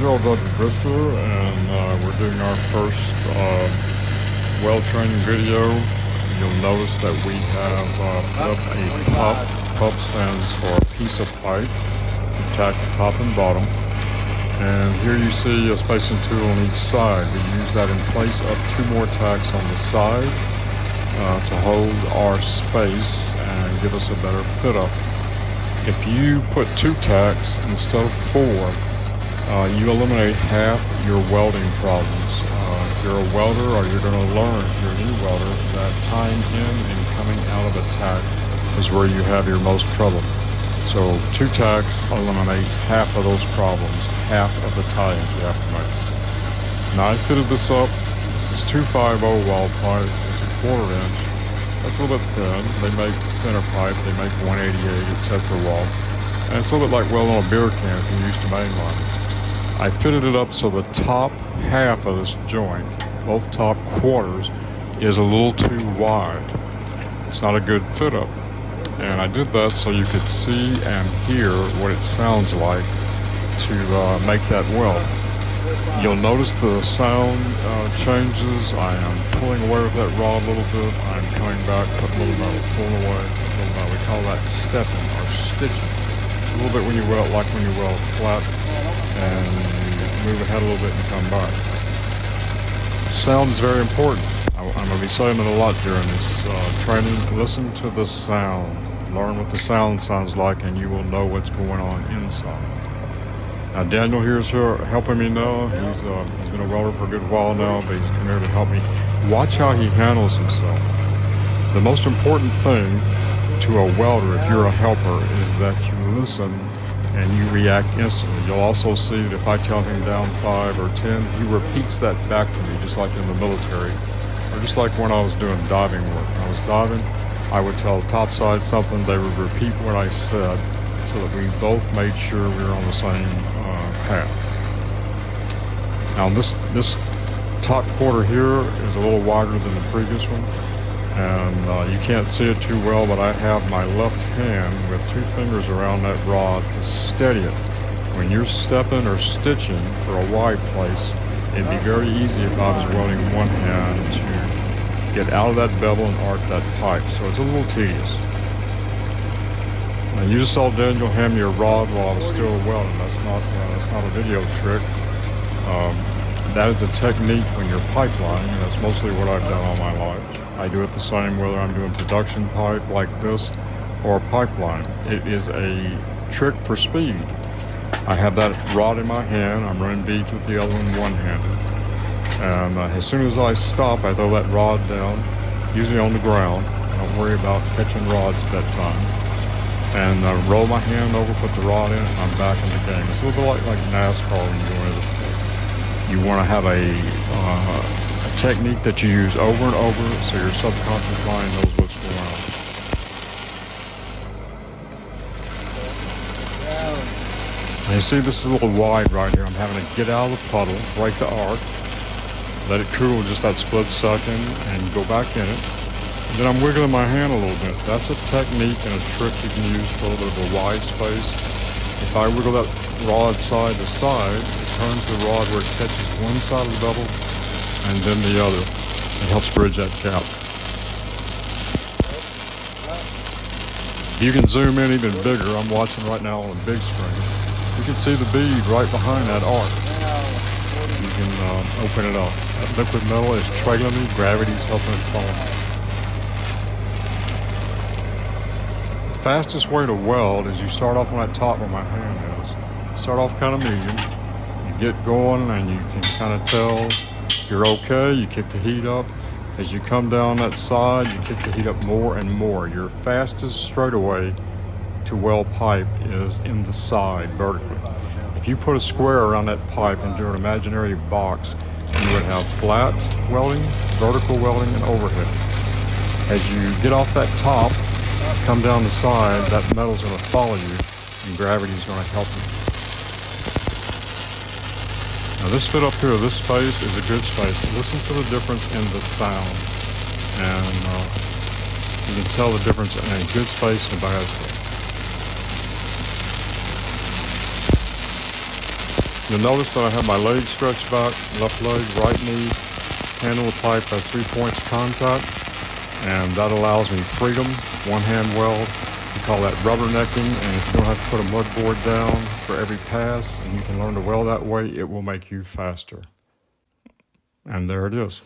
Gerald W. Brister, and uh, we're doing our first uh, weld training video. You'll notice that we have uh, put up a pup. Pup stands for a piece of pipe, the top and bottom. And here you see a spacing tool on each side. We use that in place of two more tacks on the side uh, to hold our space and give us a better fit up. If you put two tacks instead of four, uh, you eliminate half your welding problems. Uh, if you're a welder or you're going to learn, if you're a new welder, that time in and coming out of a tack is where you have your most trouble. So two tacks eliminates half of those problems, half of the tie-ins you have to make. Now I fitted this up. This is 250 wall pipe. It's a quarter inch. That's a little bit thin. They make thinner pipe. They make 188 etc. wall. And it's a little bit like welding a beer can if you're used to mainline. I fitted it up so the top half of this joint, both top quarters, is a little too wide. It's not a good fit up. And I did that so you could see and hear what it sounds like to uh, make that weld. You'll notice the sound uh, changes. I am pulling away with that rod a little bit. I'm coming back, putting a little metal, pulling away. We call that stepping or stitching. A little bit when you weld, like when you weld flat, and move ahead a little bit and come back. Sound is very important. I, am going to be saying it a lot during this uh, training. Listen to the sound. Learn what the sound sounds like, and you will know what's going on inside. Now Daniel here is here helping me now. He's uh, he's been a welder for a good while now, but he's come here to help me. Watch how he handles himself. The most important thing to a welder, if you're a helper, is that you listen and you react instantly. You'll also see that if I tell him down five or ten, he repeats that back to me, just like in the military, or just like when I was doing diving work. When I was diving, I would tell topside something, they would repeat what I said, so that we both made sure we were on the same uh, path. Now this this top quarter here is a little wider than the previous one, and uh, you can't see it too well, but I have my left hand with two fingers around that rod to steady it. When you're stepping or stitching for a wide place, it'd be very easy if I was welding one hand to get out of that bevel and arc that pipe, so it's a little tedious. Now you saw Daniel hand me a rod while I was still welding. That's not uh, that's not a video trick. Um, that is a technique when you're pipelining. That's mostly what I've done all my life. I do it the same whether I'm doing production pipe like this or a pipeline. It is a trick for speed. I have that rod in my hand. I'm running beads with the other one one-handed. And uh, as soon as I stop, I throw that rod down, usually on the ground. I don't worry about catching rods at that time and uh, roll my hand over, put the rod in, and I'm back in the game. It's a little bit like, like NASCAR when you go into You want to have a, uh, a technique that you use over and over so your subconscious mind knows what's going on. And you see this is a little wide right here. I'm having to get out of the puddle, break the arc, let it cool just that split second, and go back in it. And then I'm wiggling my hand a little bit. That's a technique and a trick you can use for a little bit of a wide space. If I wiggle that rod side to side, it turns the rod where it catches one side of the bevel and then the other. It helps bridge that gap. You can zoom in even bigger. I'm watching right now on a big screen. You can see the bead right behind that arc. You can uh, open it up. That liquid metal is trailing me. Gravity's helping it fall. The fastest way to weld is you start off on that top where my hand is. Start off kind of medium. You get going and you can kind of tell you're okay. You kick the heat up. As you come down that side, you kick the heat up more and more. Your fastest straightaway to weld pipe is in the side vertically. If you put a square around that pipe and do an imaginary box, you would have flat welding, vertical welding, and overhead. As you get off that top, come down the side, that metal's to follow you, and gravity's going to help you. Now this fit up here, this space is a good space. Listen to the difference in the sound. And uh, you can tell the difference in a good space and a bad space. You'll notice that I have my leg stretched back, left leg, right knee, handle the pipe has three points of contact, and that allows me freedom, one hand weld. We call that rubbernecking, and if you don't have to put a mud board down, for every pass and you can learn to weld that way, it will make you faster. And there it is.